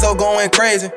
XO going crazy.